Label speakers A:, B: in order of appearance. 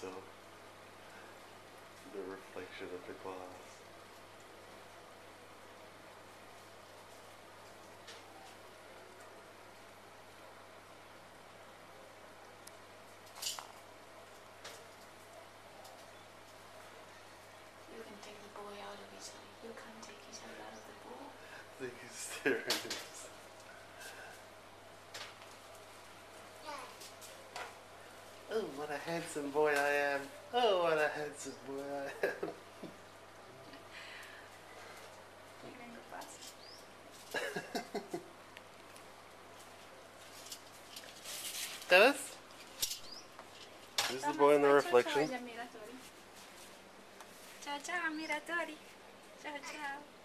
A: so. The reflection of the glass.
B: You can take the boy out of his. You can't take his eye out of the ball.
A: I think he's staring at us. Oh, what a handsome boy I am. Oh, what a handsome boy I am.
B: Dennis? This is the
A: boy in the reflection. Ciao, ciao, ammiratori. Ciao, ciao.